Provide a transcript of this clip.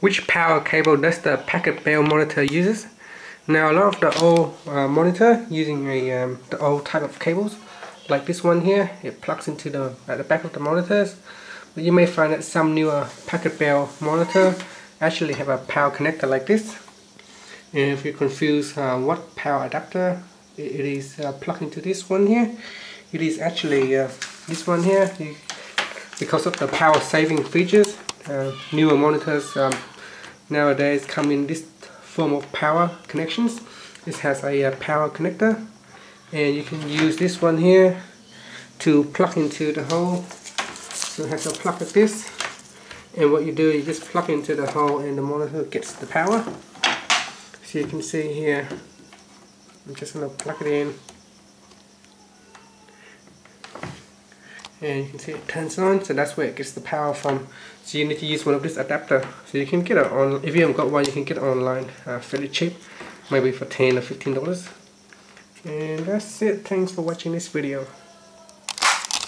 which power cable does the Packard Bell monitor uses. Now a lot of the old uh, monitor using a um, the old type of cables like this one here it plugs into the at the back of the monitors. But you may find that some newer Packard Bell monitor actually have a power connector like this. And if you're confused uh, what power adapter it is uh, plugged into this one here it is actually uh, this one here because of the power saving features newer monitors um, nowadays come in this form of power connections. This has a uh, power connector and you can use this one here to plug into the hole. So it has a plug like this and what you do you just plug into the hole and the monitor gets the power. So you can see here I'm just going to plug it in and you can see it turns on so that's where it gets the power from. So you need to use one of this adapter. So you can get it on if you haven't got one you can get it online uh, fairly cheap. Maybe for 10 or 15 dollars. And that's it. Thanks for watching this video